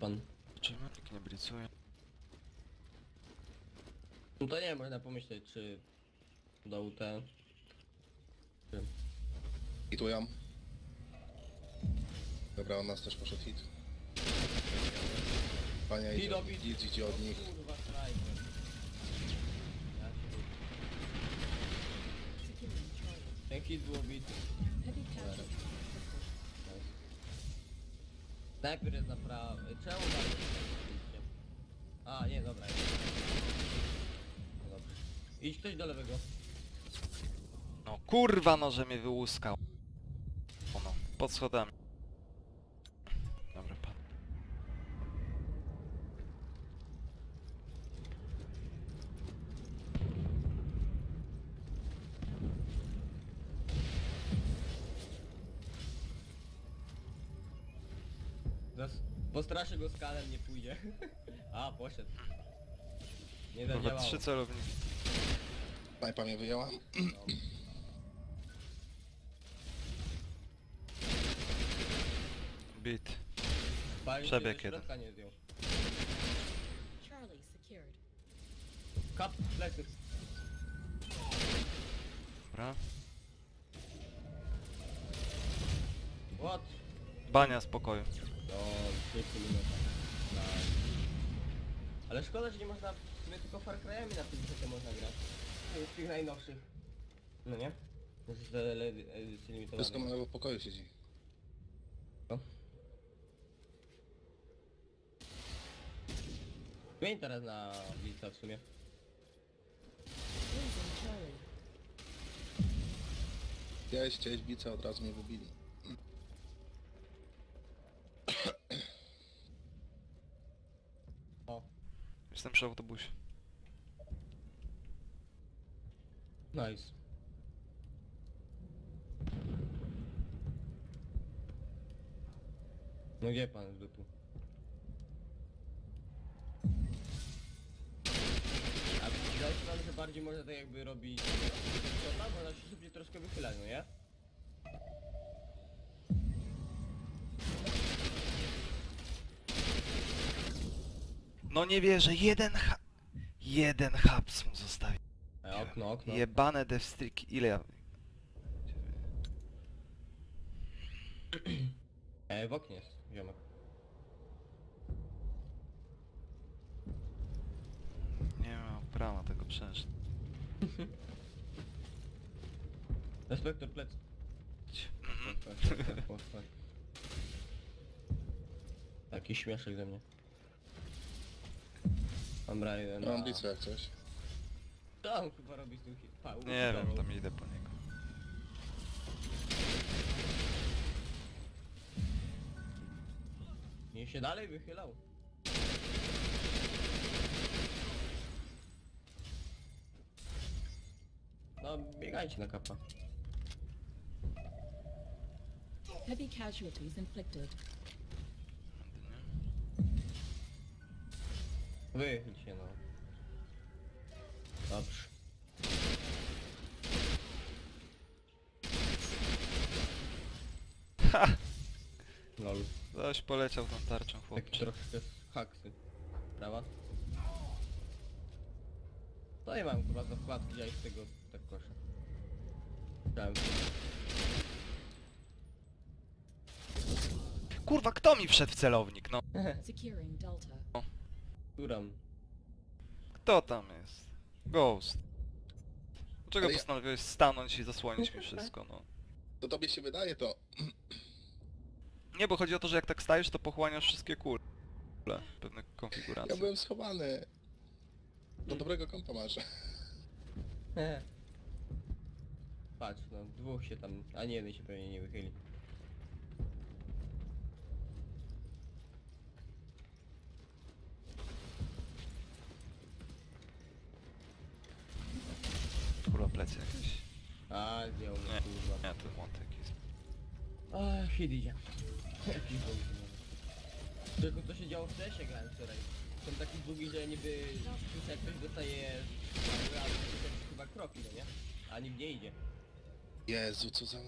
pan. Zobaczymy, nikt nie blicuje. No to nie, można pomyśleć, czy do UT. Czy... Hitują. Dobra, on nas też poszedł hit. Pania Hit idzie, od obity. nich, hit idzie od nich. Kurwa, snajper. Ja się... Securing Charlie. Ten hit był obity. Heavy casualties. Snajper jest naprawdę... Czemu tak? A, nie, dobra. No Dobrze. Idź ktoś do lewego. No kurwa no, że mnie wyłuskał. O no, pod schodami. Postraszę go skanem, nie pójdzie. A, poszedł. Nie Kurwa, zadziałało. trzy celowniki. Snajpa mnie wyjęła. Bit. Palił się Przebieg jeden. środka nie zdjął. Charlie secured. Kap, plecy. Dobra. What? Bania spokoju. No, 30 minut. Tak. Ale szkoda, że nie można w sumie tylko Far Cry'ami na tym PC można grać. Z tych najnowszych. No nie? To jest te le- edycje Wszystko mojego pokoju siedzi. No. Zmień teraz na Blitza w sumie. Chciałeś, chciałeś bica, od razu mnie wybili. O, Jestem przy autobusie. nice. No gdzie pan z dupu? A wydaje się wam, że bardziej można tak jakby robić... Co tam? Można się szybciej troszkę wychylać, no nie? No nie wierzę, jeden ha... Jeden haps mu zostawił. A okno, okno. Jebane devstriki, ile ja... E, w oknie jest, ziomek. Nie mam prawa tego przeżyć. Respektor plec. Taki śmieszek ze mnie. Dobra, jeden. Mam na- blico jak coś. Co on chyba robi z tym hit? Pa, Nie wiem, tam idę po niego. Nie się dalej wychylał. No, biegajcie na kapa. Heavy casualties inflicted. Wychyl się, no. Dobrze. Ha! Lol. Zaś poleciał tą tarczą Tak chłopcze. troszkę z haksy. Prawa? To nie mam chyba za wkładki, ja ich z tego tak koszę. Kurwa, kto mi wszedł w celownik, no? Securing Delta. Turam. Kto tam jest? Ghost. Dlaczego Ale ja- postanowiłeś stanąć i zasłonić mi wszystko, no? To tobie się wydaje to. Nie, bo chodzi o to, że jak tak stajesz, to pochłaniasz wszystkie kule. Pewne konfiguracje. Ja byłem schowany. Do dobrego kompa masz. Patrz, no dwóch się tam, ani jeden się pewnie nie wychyli. Kurwa, plecy jakieś? A, Nie, kurwa. nie, to wątek jest. A, hit idzie. Jaki. Tylko co się działo w tesie grałem wczoraj. Są taki długi, że niby jak ktoś dostaje razy, chyba kroki, no nie? A nikt nie idzie. Jezu, co za...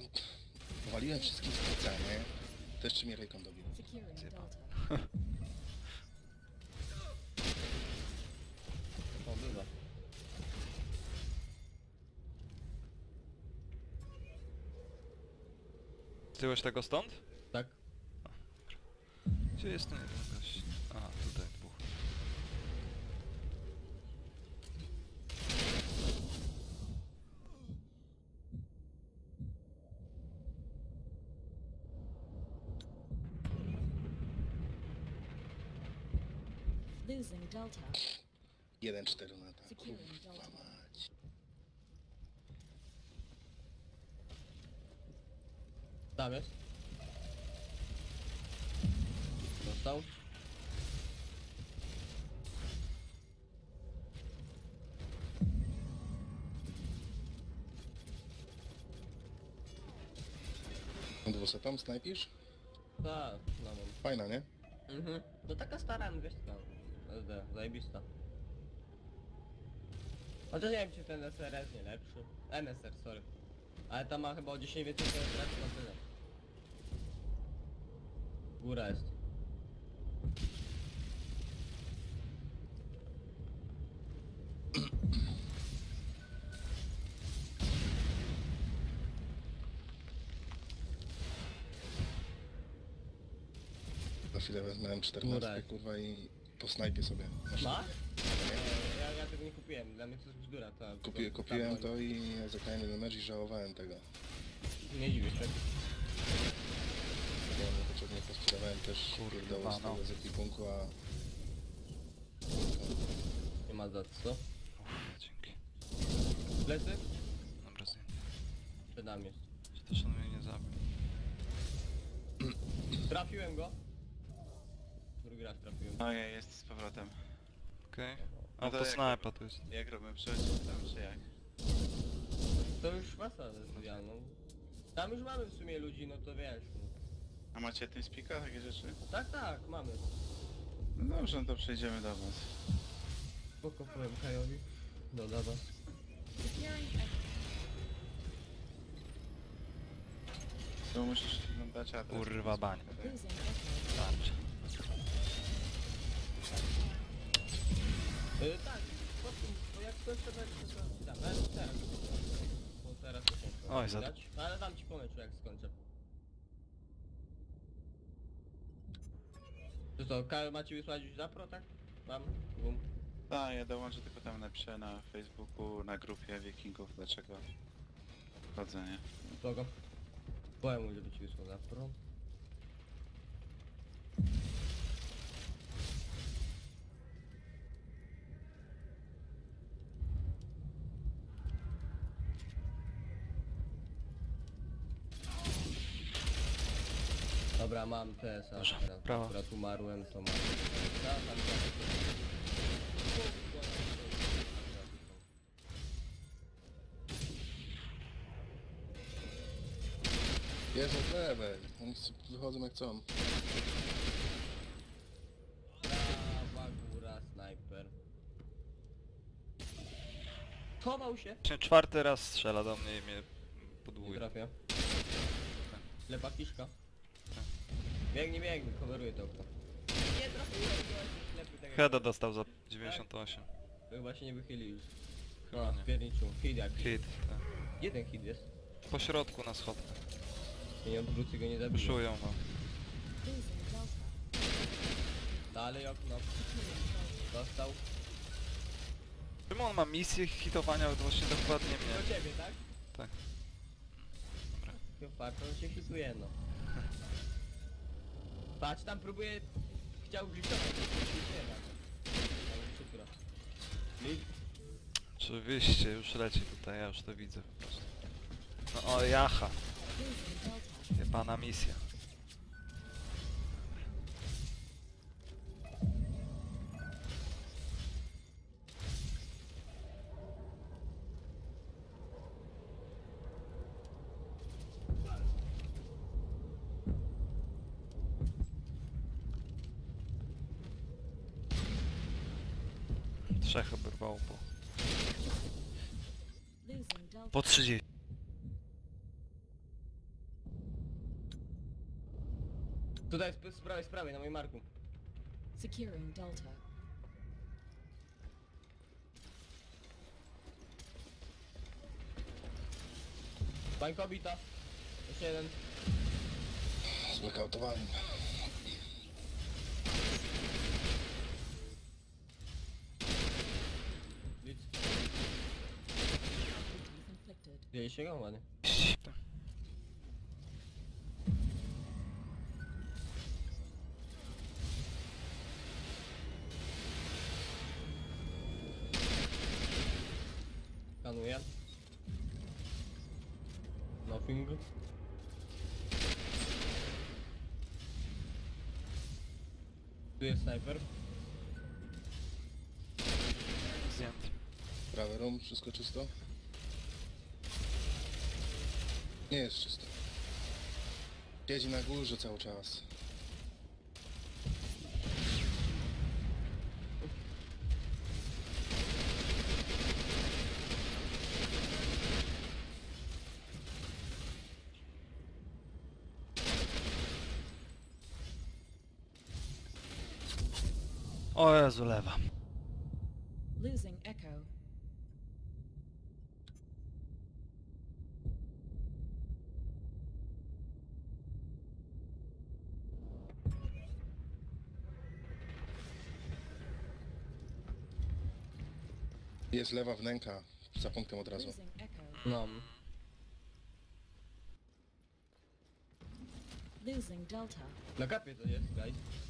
Powaliłem wszystkich z nie? To jeszcze mnie rejką dobił. Securing Zjebał. Delta. Zdjąłeś tego stąd? Tak? Gdzie jest ten jeden gość? A, tutaj dwóch. Losing Delta. 1-4 na tak. Kurwa Delta. mać. Tam jest. Dostał. Dwusetą snajpisz? Tak, no mam. Fajna, nie? Mhm. No taka stara angielska. SD, zajebista. Chociaż nie wiem czy ten SRS nie lepszy. NSR, sorry. Ale tam ma chyba o 10 więcej na tyle. Góra jest. Za chwilę wezmę 14 Murek. kurwa i po snajpie sobie. Na szybko. Ma? Ja, ja tego nie kupiłem, dla mnie to jest bzdura. To, Kupi, kupiłem tam- to i za Kind Damage i żałowałem tego. Nie dziwię się. Bo niepotrzebnie posprzedawałem też pierdoły z no. tego z ekipunku, a... Nie ma za co. Uff, dzięki. Plecy? Dobra, zdjęty. Przed nami. Czy też on mnie nie zabił? Trafiłem go. Drugi raz trafiłem. No ja jest z powrotem. Okej. No A to to jak- snajpa jest. Jak robimy przejście tam, czy jak? To już masa specjalną. Tam już mamy w sumie ludzi, no to wiesz. no. A macie tym spika, takie rzeczy? Tak, tak, mamy. No dobrze, no to przejdziemy do was. Spoko powiem Kajowi. No exit. To musisz nam dać adres. Kurwa, Echo. Tarcza. Yy, tak, po tym, bo jak ktoś to będzie, to. Ale teraz. Bo teraz to ciężko Oj, za- widać. Ale dam ci po meczu jak skończę. Co, Kajo macie wysłać już zapro, tak? Mam? Bum. Tak, ja dołączę tylko tam napiszę na Facebooku, na grupie wikingów, dlaczego chodzę, nie? Powiem mu, żeby ci wysłał zapro. Mam TSA Dobrze, teraz. brawo. Akurat umarłem, to mam. Tam Jest od lewej. Oni wychodzą jak chcą. Prawa góra, snajper. Chował się! Właśnie Czwarty raz strzela do mnie i mnie Nie podłuje. trafia. Lepa kiszka. Biegnie, biegnie, coveruję to okno. Nie trafiłem, gościu, ślepy tak jak- Heada dostał za 98. To Chyba się nie wychylił. Chyba No, nie. Hit jak. Hit. tak. Jeden hit jest. Po środku na schodkach. Nie odwrócę go nie zabiję. Wyszują go. Dalej okno. Dostał. Czym on ma misję hitowania właśnie dokładnie Do mnie? ciebie, tak? Tak. Dobra. Farta, on się hituje, no. Patrz, tam próbuje... Chciał glitchować, to się nie da. przykro. Glit. Oczywiście, już leci tutaj, ja już to widzę. No o jaha, Losing Delta. jebana misja. Z, prawej, z prawej, na moim marku. Securing Delta. Bańka obita. Jeszcze jeden. Zlekautowali mnie. Nic. Dzieje się go ładnie. Tu jest sniper. Zdjęty. Prawy room, wszystko czysto? Nie jest czysto. Siedzi na górze cały czas. O Jezu, lewa. Losing Echo. Jest lewa wnęka. Za punktem od razu. Losing Echo. No. Losing Delta. Na kapie to jest, guys.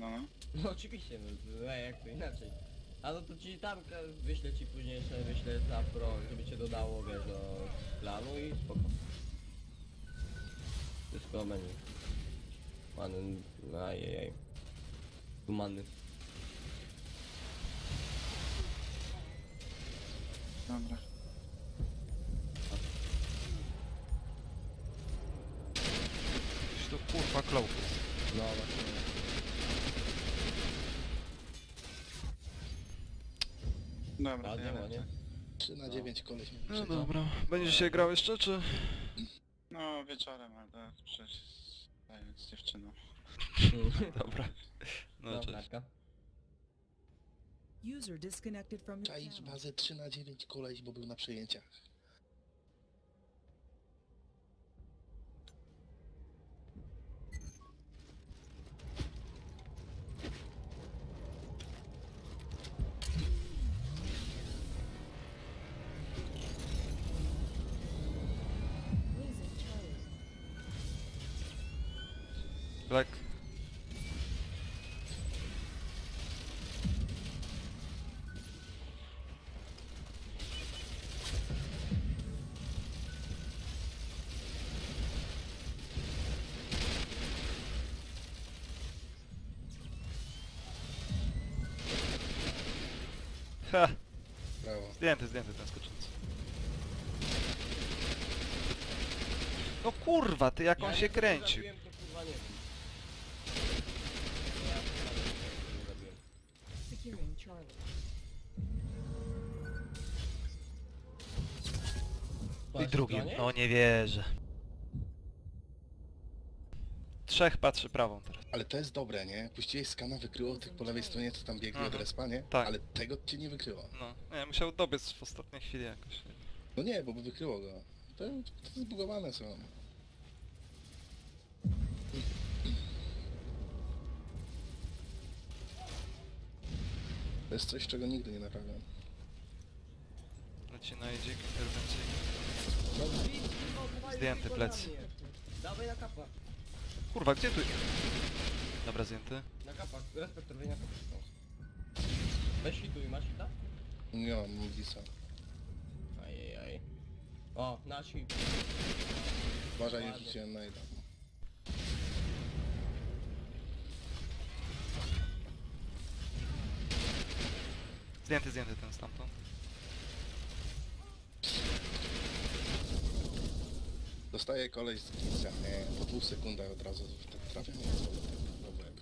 No no. No oczywiście, no a jak to inaczej. A no to ci tam ka- wyślę ci później jeszcze, wyślę za pro, żeby cię dodało, wiesz, do planu i spoko. Wszystko menu. Many, ajajaj. Tu many. Dobra. Gdzieś tu kurwa klołk jest. No właśnie. Dobra, to Ładnie, ja ładnie. lecę. 3 na No. 9 koleś mi No dobra. Będziesz się grał jeszcze, czy? No wieczorem, ale to przecież z- z dziewczyną. Dobra. No No, cześć. narka. User disconnected from your Czaisz channel. bazę 3 na 9 koleś, bo był na przejęciach. Black. Ha! Brawo. Zdjęty, zdjęty ten skoczący. No kurwa, ty jak on się kręcił. Drugim. No nie wierzę. Trzech patrzy prawą teraz. Ale to jest dobre, nie? Puściłeś skana, wykryło tych po lewej stronie, co tam biegli od Mhm. respa, nie? Tak. Ale tego cię nie wykryło. No, nie, musiał dobiec w ostatniej chwili jakoś. No nie, bo by wykryło go. To, to zbugowane są. To jest coś, czego nigdy nie naprawiam. Leci na idzik, interwencyjny. Zdjęty mnie. Dawaj na kapa. Kurwa, gdzie tu? Dobra, zdjęty. Na kapach, respektor, wyjdzie na kapach. No. Weź hituj, masz hita? Nie mam Lisa. Ajajaj. O, nasz hit. Uważaj, nie rzuciłem na jeden. Zdjęty, zdjęty ten stamtąd. Dostaje koleś z nie, po dwóch sekundach od razu tak trafia mnie z powrotem w łeb.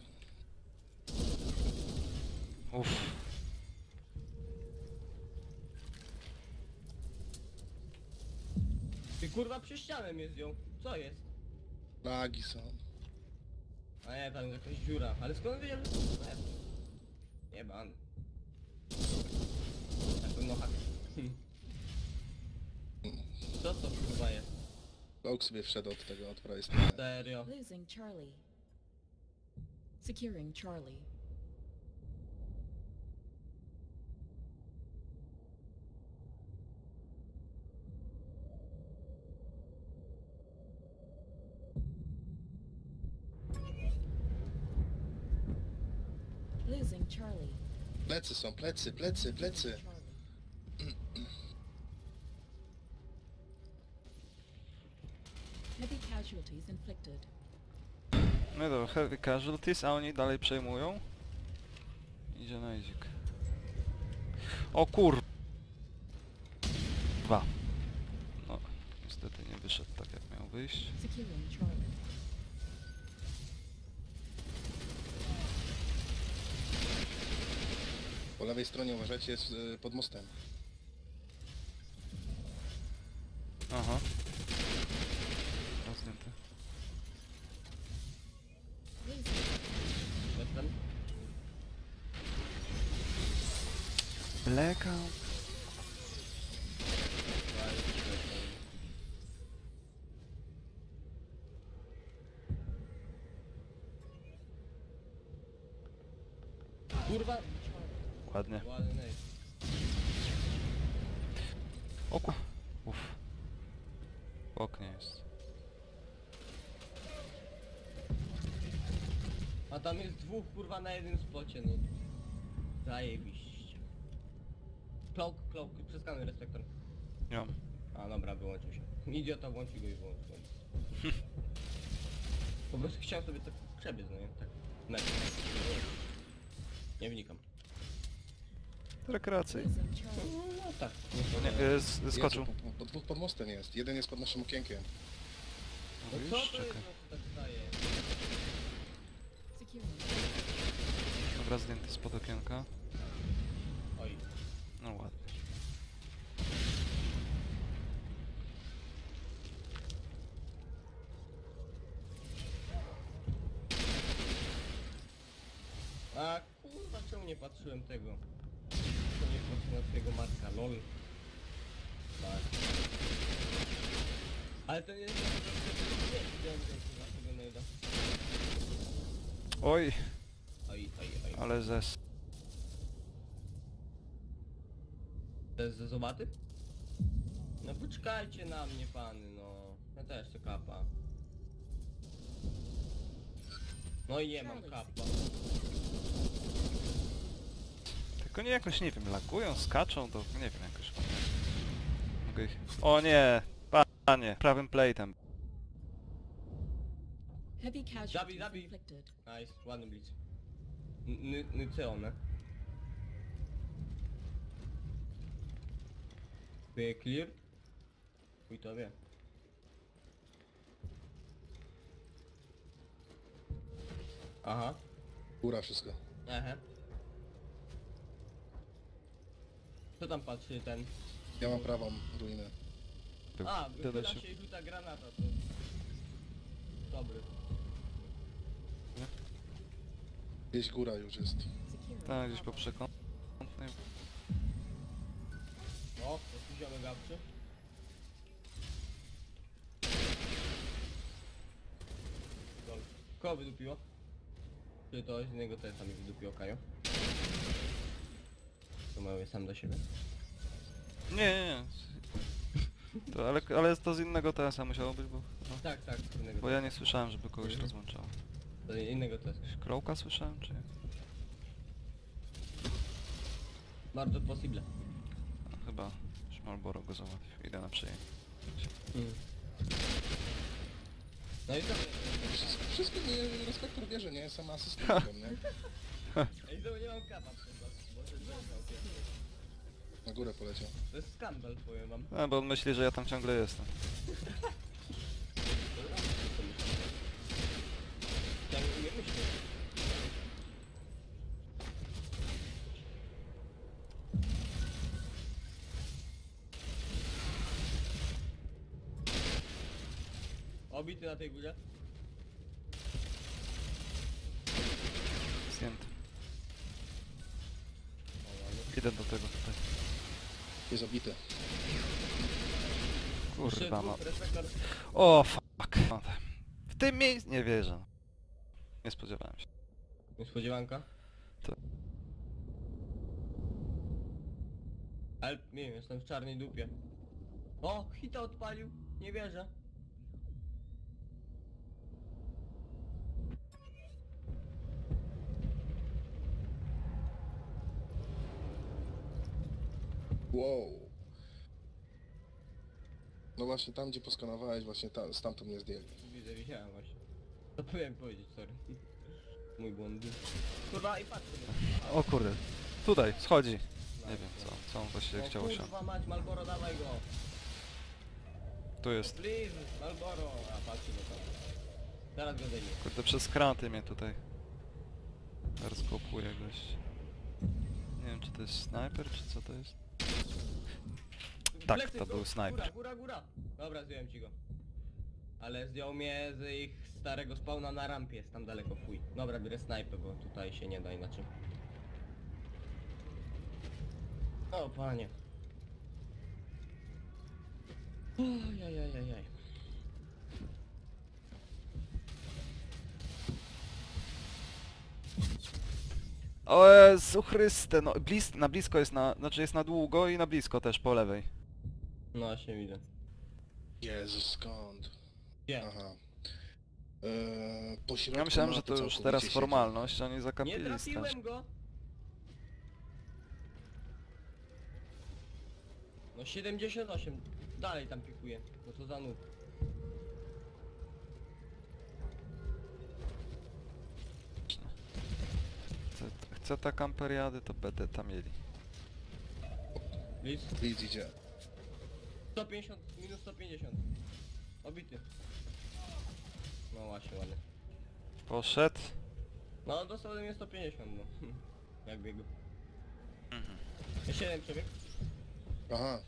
Uff. Ty kurwa przez ścianę mnie zdjął. Co jest? Lagi są. A nie, tam jakaś dziura. Ale skąd wiedział, że to jest? Nie ban. Cloak sobie wszedł od tego, od prawej strony. Serio. Losing Charlie. Securing Charlie. Losing Charlie. Plecy są, plecy, plecy, plecy. Heavy casualties inflicted. No dobra, heavy casualties, a oni dalej przejmują. Idzie na idzik. O kur... Dwa. No, niestety nie wyszedł tak jak miał wyjść. Po lewej stronie uważajcie, jest y, pod mostem. Aha. Blackout. Kurwa! Ładnie. Ładny. O ku... Uff. W oknie jest. A tam jest dwóch kurwa na jednym spocie, no. Zajebiście. Cloak, przeskanuj respektor. Nie mam. A dobra, wyłączył się. Idiota włączył go i wyłączył. Po prostu chciałem sobie tak przebiec, no nie? Tak. Na Nie wnikam. Losing Charlie. No tak. Nie, Nie, z- skoczył. Jezu, po, po, dwóch pod mostem jest. Jeden jest pod naszym okienkiem. no Mówisz? co to jest, Czekaj. no, co tak staje? Dobra, zdjęty spod okienka. Oj. No ładnie. A kurwa, czemu nie patrzyłem tego? Czemu nie patrzyłem na swojego Marka, lol. Tak. Ale to nie jest... Nie wiem, tego Nejda. Oj, Oj, oj, oj. ale zes. To jest ze zobaty? No poczekajcie na mnie pany, no. Ja też chcę kapa. No i nie mam kapa. Tylko nie jakoś, nie wiem, lagują, skaczą, to nie wiem jakoś. Mogę ich... O nie! Panie, prawym plate'em. Heavy zabij. Nice, ładny blitz. Nyceone. Wie clear? Chuj to wie. Aha. Góra wszystko. Ehe. Co tam patrzy ten? Ja mam prawą ruinę. A, wychyla się- i rzuca granata, to... Dobry. Gdzieś góra już jest. Tak, gdzieś po przekątnej. O, to ziomy gawczy. Lol. Kogo wydupiło? Czy to z innego mi wydupiło Kajo? To mały sam do siebie. Nie, nie, nie. To, ale, ale to z innego TS-a musiało być, bo... No, Tak, tak, z innego bo ja nie słyszałem, żeby kogoś Mhm. rozłączało. To innego TS. Klołka słyszałem, czy... Bardzo possible. No, chyba już Marlboro go załatwił. Idę na przyjęcie. Mm. No i co? Wszystko, wszystko nie, respektor wie, że nie jestem asystentem, nie? Ej, znowu nie mam kapa przed was. Na górę poleciał. To jest skandal, powiem wam. A, bo on myśli, że ja tam ciągle jestem. Ja nie. Obity na tej górze. Idę do tego tutaj. Jest obity. Kurwa no. respektor. O fuck. Tak. W tym miejscu nie wierzę. Nie spodziewałem się. Niespodziewanka? To- Help me, jestem w czarnej dupie. O, hita odpalił. Nie wierzę. Wow. No właśnie tam gdzie poskanowałeś, właśnie tam, stamtąd mnie zdjęli. Widzę, widziałem właśnie. Zapomniałem powiedzieć, sorry. Mój błąd. Kurwa i patrz sobie. O kurde. Tutaj, schodzi. Nie wiem co, co on właściwie O chciał osiągnąć. kurwa mać, Malboro, dawaj go. Tu jest. Please, Malboro. A patrzy go tam. Zaraz go zdejmie. Kurde, przez kraty mnie tutaj rozkopuje gość. Nie wiem czy to jest snajper, czy co to jest? Tak, to był snajper. Góra, góra, góra. Dobra, zdjąłem ci go. Ale zdjął mnie z ich starego spawna na rampie, jest tam daleko fuj. Dobra, biorę snajpę, bo tutaj się nie da inaczej. O panie. Ojajajajaj. O Jezu Chryste, no blis na blisko jest na, znaczy jest na długo i na blisko też po lewej. No właśnie widzę. Jezus, skąd? Gdzie? Aha. Eee, po środku Ja myślałem, że to już całkowicie teraz siedzi. formalność, oni Nie zakapili strasznie. trafiłem go! No 78, dalej tam pikuje. No to za nóg. Chcę ta kamperiady, to będę tam mieli. Lis. Widz idzie. 150, minus 150. Obity. No właśnie, ładnie. Poszedł. No dostał ode mnie 150, no. Jak biegł. Mhm. 7 przebieg. Aha.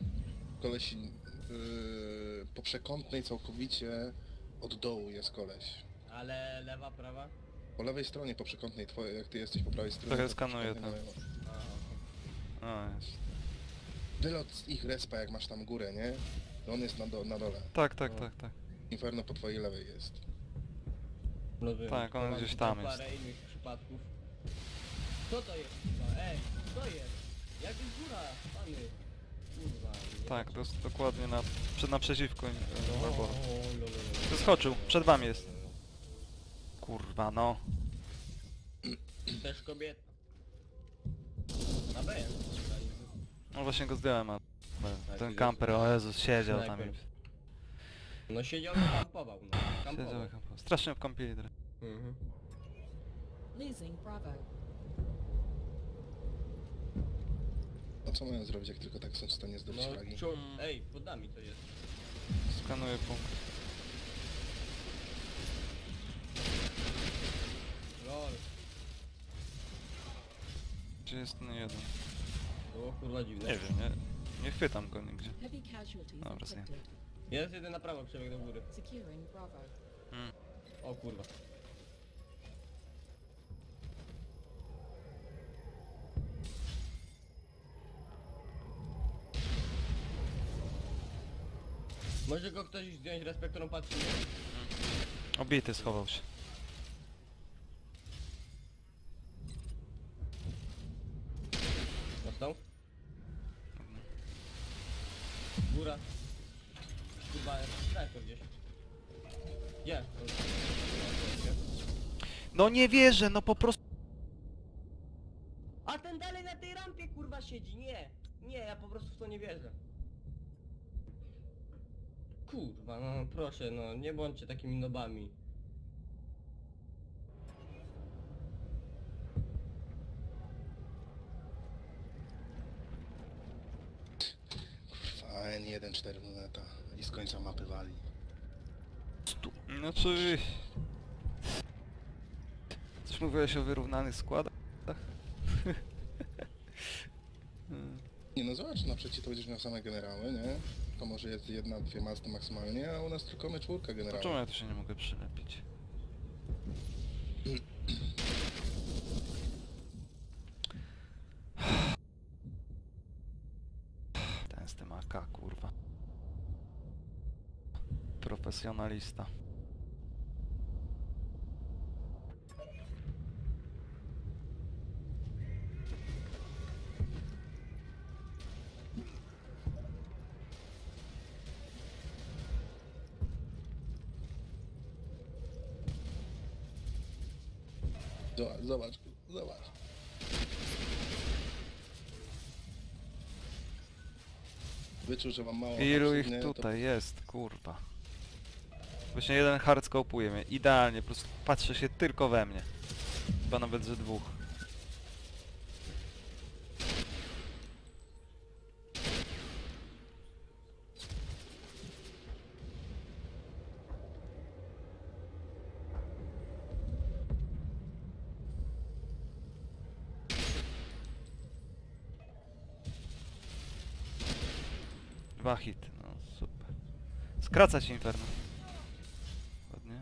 Koleś yy, po przekątnej całkowicie od dołu jest koleś. Ale lewa, prawa. Po lewej stronie po przekątnej twoje, jak ty jesteś po prawej stronie. Trochę to skanuję przekątnej tam. na lewo. Aha. O, jest. Wylot z ich respa jak masz tam górę, nie? To on jest na, do, na dole. Tak, tak, No. tak, tak. Inferno po twojej lewej jest. Rozumiem. Tak, on gdzieś tam tam jest. parę innych przypadków. Co to jest? kurwa? Ej, co jest? Jak jest góra, pany? Kurwa. nie Tak, jest dokładnie na, przed naprzeciwko. O, na o. Zeskoczył, przed wami jest. Kurwa no. Też kobieta. Na B. No właśnie go zdjąłem, a Tak, ten kamper, o Jezus, siedział tam Snajper. No siedział i kampował, no. Kampował. siedział i kampował. Strasznie obkąpili trochę. Mhm. Losing Bravo. A co mają zrobić, jak tylko tak są w stanie zdobyć No, flagi? czu... Ej, pod nami to jest. Skanuję punkt. Lol. Gdzie jest ten jeden? Było kurwa dziwne. Nie wiem, nie, nie chwytam go nigdzie. Heavy casualties Dobra, inflicted. Jest jeden na prawo, przebieg do góry. Securing Bravo. Mm. O kurwa. Może go ktoś zdjąć respektorą patrzy. Obity schował się. Dostał? Góra. Kurwa, snajper gdzieś. Gdzie? No nie wierzę, no po prostu... A ten dalej na tej rampie kurwa siedzi, nie! Nie, ja po prostu w to nie wierzę. Kurwa, no proszę, no nie bądźcie takimi nobami. Kurwa, N1, 4 moneta. I z końca mapy wali. Znaczy... Coś mówiłeś o wyrównanych składach? Nie no zobacz, na przeciw to będziesz miał same generały, nie? to może jest jedna, dwie masty maksymalnie, a u nas tylko my czwórka czemu generalnie. ja tu się nie mogę przylepić? Ten z tym AK, kurwa. Profesjonalista. Zobacz. Wyczuł, że mam mało Ilu ich nie? To tutaj jest, kurwa. Właśnie jeden hardscope'uje mnie, idealnie, po prostu patrzy się tylko we mnie. Chyba nawet ze dwóch. Dwa hity, no super. Skracać Inferno. Ładnie.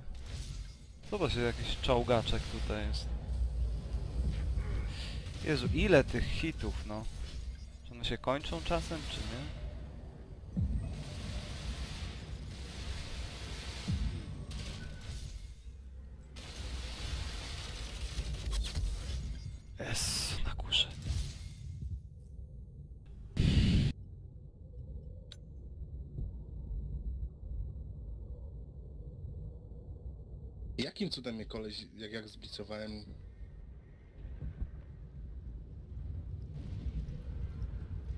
Co to się jakiś czołgaczek tutaj jest? Jezu, ile tych hitów, no. Czy one się kończą czasem, czy nie? Jest na górze. Jakim cudem mnie koleś, jak, jak zbicowałem...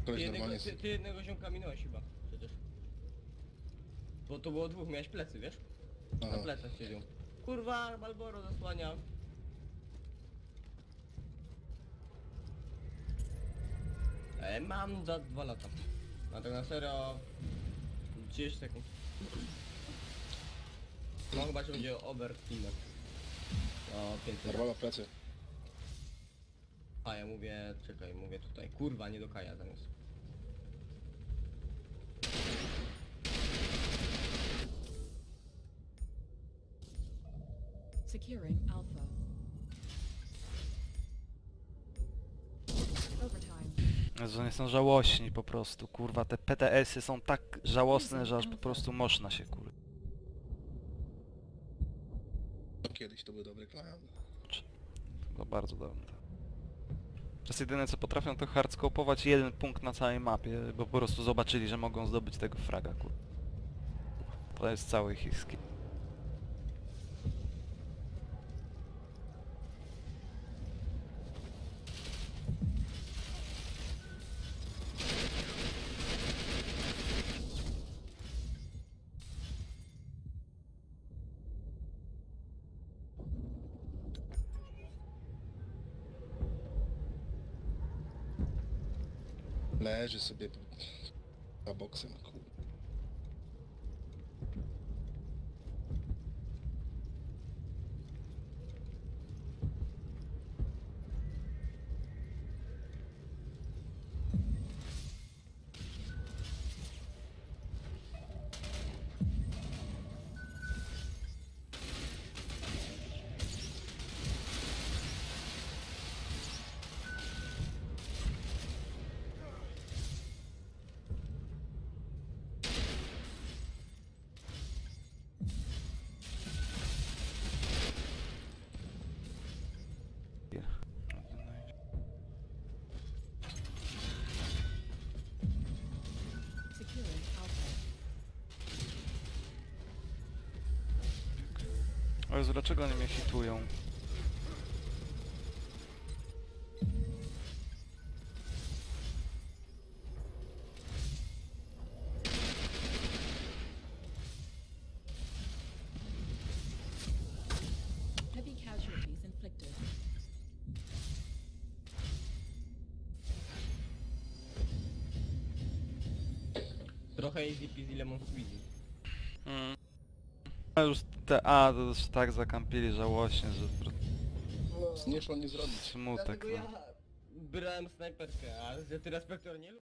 Ty Koleś jednego, normalnie... ty, ty jednego ziomka minąłeś chyba, przecież. Bo to było dwóch, miałeś plecy, wiesz? Na Aha. plecach siedział. Kurwa, Malboro zasłania. E, mam za dwa lata. A tak na serio... 30 sekund. No chyba się będzie Oberteamer. O, 500. Narwala plecy. A ja mówię, czekaj, mówię tutaj. Kurwa, nie do Kaja zamiast. Securing Alpha. Overtime. Jezu, oni są żałośni po prostu, kurwa, te PTS-y są tak żałosne, że aż po prostu można się, kurwa. No kiedyś to był dobry klan. To bardzo dobre. Teraz jedyne co potrafią to hardscope'ować jeden punkt na całej mapie, bo po prostu zobaczyli, że mogą zdobyć tego fraga, kurwa. To jest cały ich skill. Leży sobie za boksem, O Jezu, dlaczego oni mnie hitują? Trochę easy peasy lemon squeezy. Mm. A już te A to już tak zakampili żałośnie, że prostu Nie szło nie zrobić. smutek, Dlatego no. ja brałem snajperkę, a że ty respektor nie lubi.